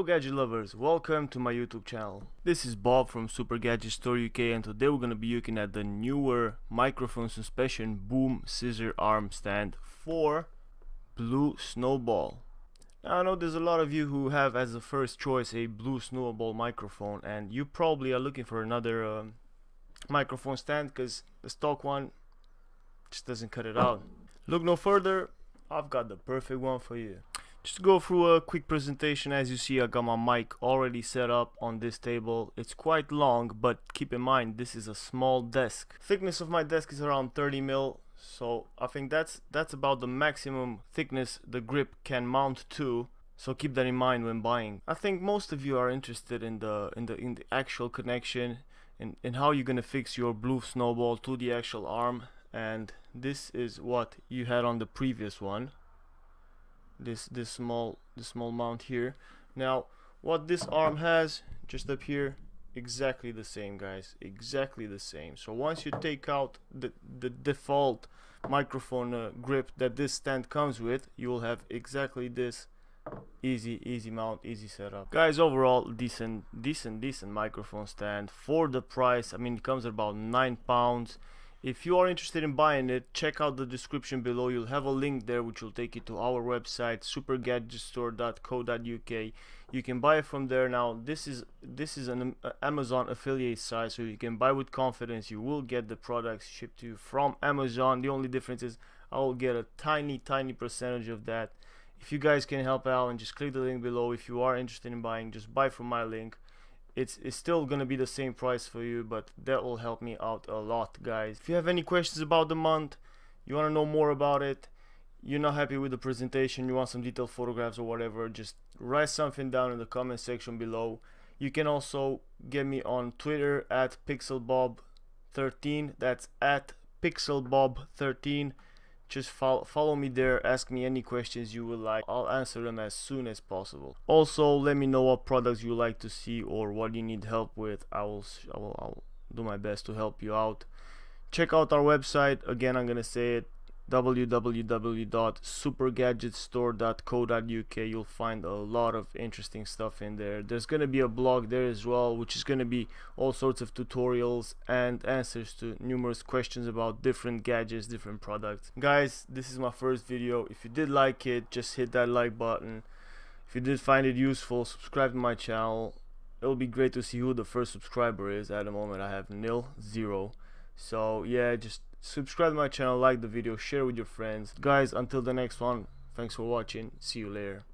Hello gadget lovers, welcome to my YouTube channel. This is Bob from Super Gadget Store UK and today we're gonna be looking at the Neewer microphone suspension boom scissor arm stand for Blue Snowball. Now I know there's a lot of you who have as a first choice a Blue Snowball microphone and you probably are looking for another um, microphone stand because the stock one just doesn't cut it out. Look no further, I've got the perfect one for you. Just to go through a quick presentation, as you see I got my mic already set up on this table. It's quite long, but keep in mind this is a small desk. Thickness of my desk is around 30 mil, so I think that's that's about the maximum thickness the grip can mount to. So keep that in mind when buying. I think most of you are interested in the in the in the actual connection and in how you're gonna fix your blue snowball to the actual arm and this is what you had on the previous one this this small this small mount here. Now what this arm has just up here exactly the same guys. Exactly the same. So once you take out the the default microphone uh, grip that this stand comes with you will have exactly this easy easy mount easy setup. Guys overall decent decent decent microphone stand for the price. I mean it comes at about nine pounds if you are interested in buying it, check out the description below. You'll have a link there which will take you to our website supergadgetstore.co.uk. You can buy it from there now. This is this is an Amazon affiliate site so you can buy with confidence. You will get the products shipped to you from Amazon. The only difference is I will get a tiny tiny percentage of that. If you guys can help out and just click the link below if you are interested in buying, just buy from my link it's, it's still gonna be the same price for you but that will help me out a lot guys. If you have any questions about the month you want to know more about it you're not happy with the presentation you want some detailed photographs or whatever just write something down in the comment section below. You can also get me on twitter at pixelbob13 that's at pixelbob13 just follow, follow me there ask me any questions you would like. I'll answer them as soon as possible. Also let me know what products you like to see or what you need help with. I will, I will, I will do my best to help you out. Check out our website. Again I'm gonna say it www.supergadgetstore.co.uk you'll find a lot of interesting stuff in there. There's gonna be a blog there as well which is gonna be all sorts of tutorials and answers to numerous questions about different gadgets different products. Guys this is my first video. If you did like it just hit that like button. If you did find it useful subscribe to my channel. It'll be great to see who the first subscriber is. At the moment I have nil zero. So yeah just subscribe my channel like the video share with your friends. Guys until the next one thanks for watching. See you later